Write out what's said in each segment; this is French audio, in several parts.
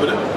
그래?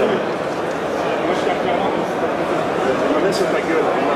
Moi, je suis un Moi, je